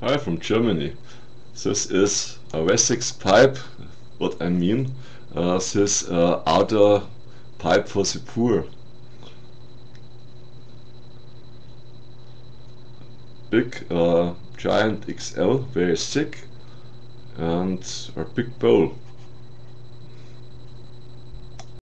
Hi from Germany. This is a Wessex pipe. What I mean, uh, this uh, outer pipe for the poor. Big, uh, giant XL, very thick, and a big bowl.